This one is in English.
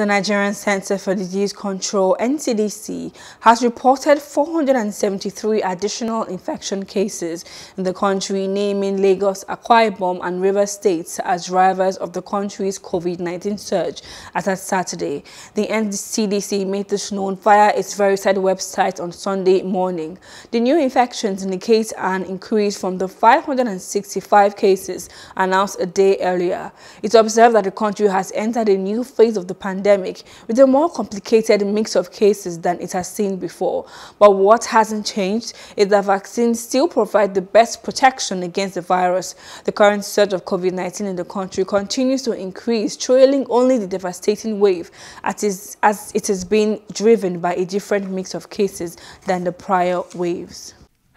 The Nigerian Center for Disease Control, NCDC, has reported 473 additional infection cases in the country, naming Lagos, Akwa Ibom and Rivers states as drivers of the country's COVID-19 surge as of Saturday. The NCDC made this known via its verified website on Sunday morning. The new infections indicate an increase from the 565 cases announced a day earlier. It observed that the country has entered a new phase of the pandemic pandemic with a more complicated mix of cases than it has seen before. But what hasn't changed is that vaccines still provide the best protection against the virus. The current surge of COVID-19 in the country continues to increase, trailing only the devastating wave as it is being driven by a different mix of cases than the prior waves.